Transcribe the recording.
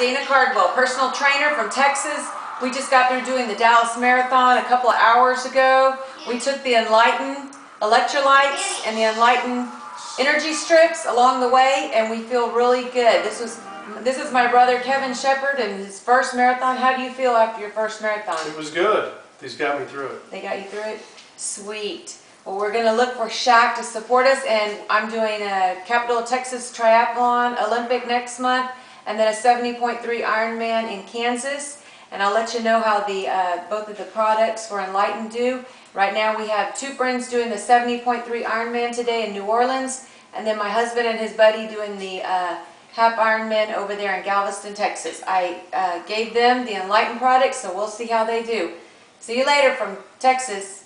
Dana Cardwell, personal trainer from Texas. We just got through doing the Dallas Marathon a couple of hours ago. We took the Enlyten electrolytes and the Enlyten energy strips along the way and we feel really good. This was this is my brother Kevin Shepard and his first marathon. How do you feel after your first marathon? It was good. These got me through it. They got you through it? Sweet. Well, we're going to look for Shaq to support us, and I'm doing a Capital Texas Triathlon Olympic next month, and then a 70.3 Ironman in Kansas. And I'll let you know how the uh, both of the products for Enlyten do. Right now we have two friends doing the 70.3 Ironman today in New Orleans, and then my husband and his buddy doing the uh, half Ironman over there in Galveston, Texas. I uh, gave them the Enlyten products, so we'll see how they do. See you later from Texas.